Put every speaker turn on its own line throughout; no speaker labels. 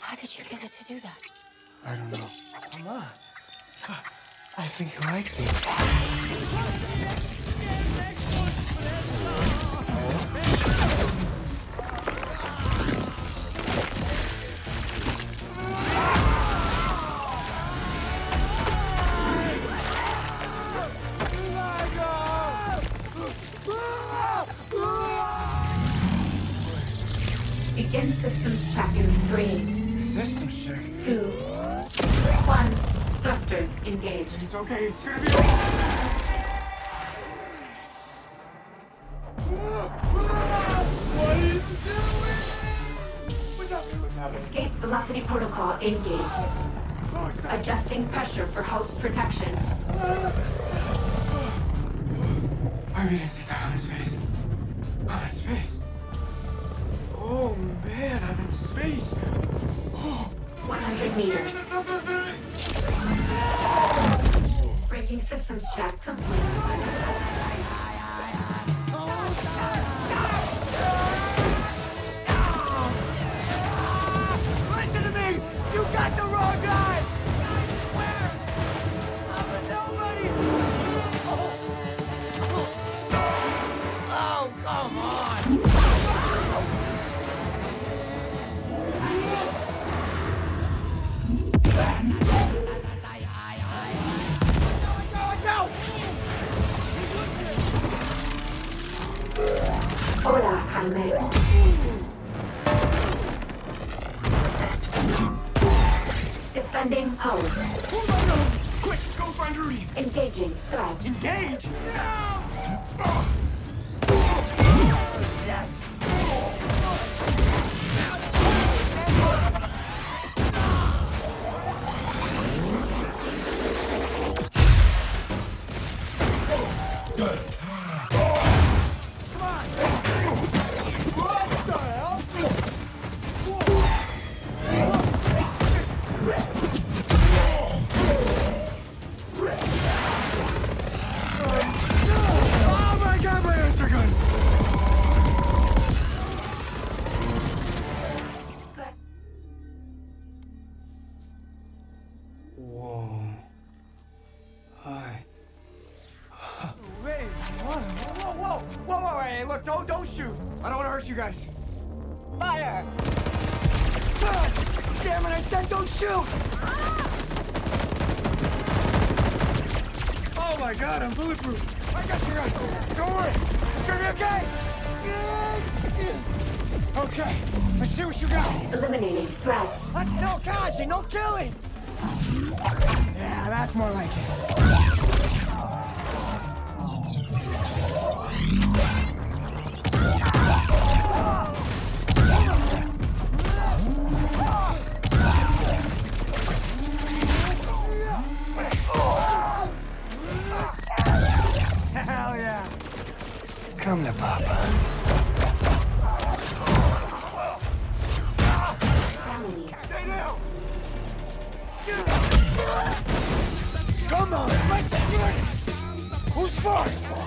How did you get it to do that?
I don't know. On. I think he likes me.
Begin systems check in three,
System check.
two, one. Thrusters engaged.
It's okay. It's gonna be. What are you doing? What's happening? What's happening?
Escape velocity protocol engaged.
Oh.
Adjusting pressure for host protection.
I mean, it's I'm in space. I'm space. Oh man, I'm in space.
100 meters. Braking systems check complete. Hola, Jaime. Defending host.
Quick, go find Rudy!
Engaging threat.
Engage! What look, don't, don't shoot. I don't want to hurt you guys.
Fire!
God damn it, I said don't shoot! Oh my god, I'm bulletproof. I got you guys. Don't worry. It's gonna be okay. Okay, let's see what you got.
Eliminating threats.
Let's no dodging, no killing. Yeah, that's more like it. Come to Papa. Come on, let's do it! Who's first?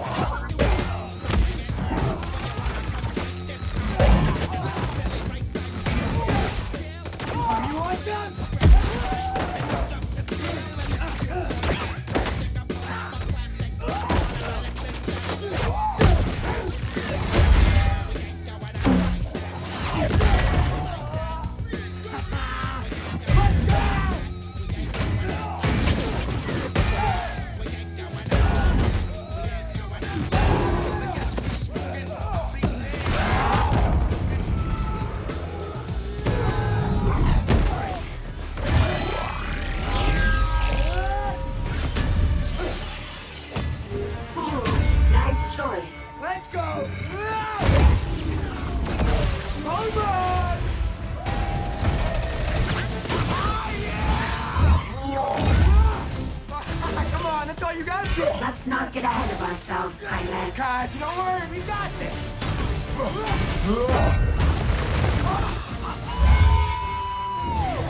Not get ahead of ourselves, Pilot.
Guys, don't worry, we got this!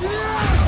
yeah!